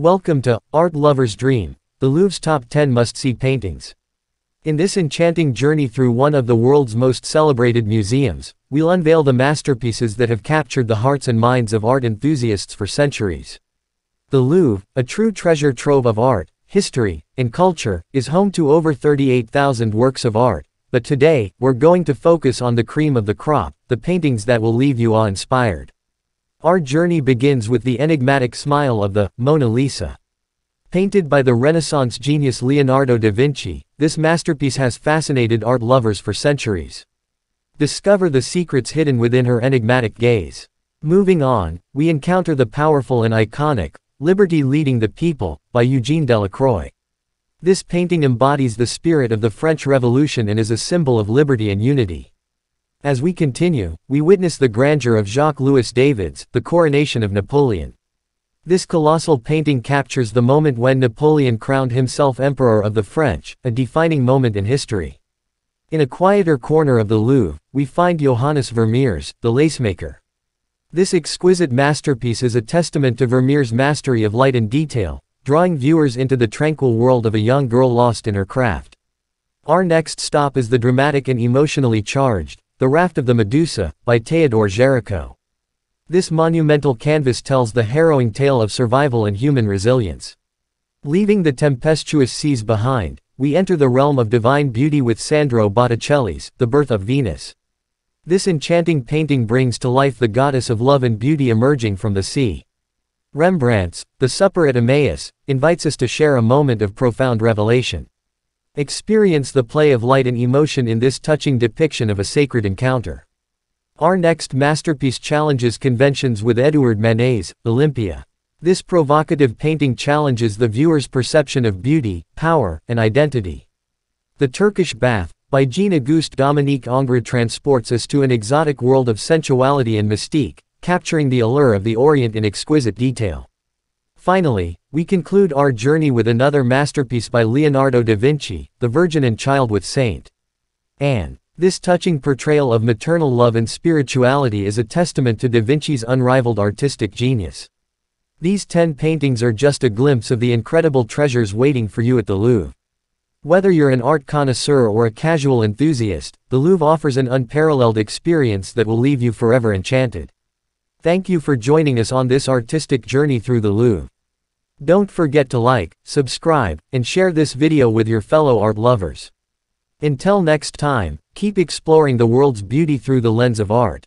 Welcome to Art Lover's Dream, the Louvre's top 10 must-see paintings. In this enchanting journey through one of the world's most celebrated museums, we'll unveil the masterpieces that have captured the hearts and minds of art enthusiasts for centuries. The Louvre, a true treasure trove of art, history, and culture, is home to over 38,000 works of art, but today, we're going to focus on the cream of the crop, the paintings that will leave you awe-inspired. Our journey begins with the enigmatic smile of the Mona Lisa. Painted by the Renaissance genius Leonardo da Vinci, this masterpiece has fascinated art lovers for centuries. Discover the secrets hidden within her enigmatic gaze. Moving on, we encounter the powerful and iconic, Liberty Leading the People, by Eugene Delacroix. This painting embodies the spirit of the French Revolution and is a symbol of liberty and unity. As we continue, we witness the grandeur of Jacques-Louis David's The Coronation of Napoleon. This colossal painting captures the moment when Napoleon crowned himself Emperor of the French, a defining moment in history. In a quieter corner of the Louvre, we find Johannes Vermeer's The Lacemaker. This exquisite masterpiece is a testament to Vermeer's mastery of light and detail, drawing viewers into the tranquil world of a young girl lost in her craft. Our next stop is the dramatic and emotionally charged, the Raft of the Medusa, by Theodore Géricault. This monumental canvas tells the harrowing tale of survival and human resilience. Leaving the tempestuous seas behind, we enter the realm of divine beauty with Sandro Botticelli's The Birth of Venus. This enchanting painting brings to life the goddess of love and beauty emerging from the sea. Rembrandt's The Supper at Emmaus invites us to share a moment of profound revelation. Experience the play of light and emotion in this touching depiction of a sacred encounter. Our next masterpiece challenges conventions with Edouard Manet's Olympia. This provocative painting challenges the viewer's perception of beauty, power, and identity. The Turkish Bath, by Jean-Auguste Dominique Ingres transports us to an exotic world of sensuality and mystique, capturing the allure of the Orient in exquisite detail. Finally, we conclude our journey with another masterpiece by Leonardo da Vinci, The Virgin and Child with Saint Anne. This touching portrayal of maternal love and spirituality is a testament to da Vinci's unrivaled artistic genius. These ten paintings are just a glimpse of the incredible treasures waiting for you at the Louvre. Whether you're an art connoisseur or a casual enthusiast, the Louvre offers an unparalleled experience that will leave you forever enchanted. Thank you for joining us on this artistic journey through the Louvre. Don't forget to like, subscribe, and share this video with your fellow art lovers. Until next time, keep exploring the world's beauty through the lens of art.